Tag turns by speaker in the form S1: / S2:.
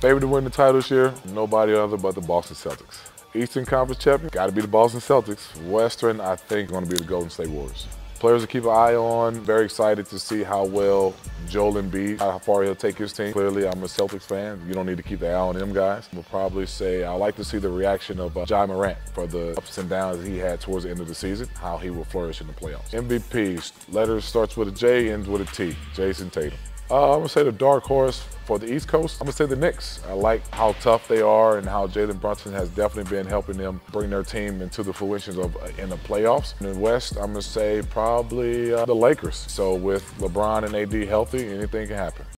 S1: Favorite to win the title this year? Nobody other but the Boston Celtics. Eastern Conference champion, got to be the Boston Celtics. Western, I think, going to be the Golden State Warriors. Players to keep an eye on. Very excited to see how well Joel Embiid, how far he'll take his team. Clearly, I'm a Celtics fan. You don't need to keep the eye on them guys. We'll probably say I like to see the reaction of uh, Ja Morant for the ups and downs he had towards the end of the season, how he will flourish in the playoffs. MVP, letter starts with a J, ends with a T. Jayson Tatum. Uh, I'm gonna say the dark horse for the East Coast. I'm gonna say the Knicks. I like how tough they are and how Jalen Brunson has definitely been helping them bring their team into the fruition of uh, in the playoffs. In the West, I'm gonna say probably uh, the Lakers. So with LeBron and AD healthy, anything can happen.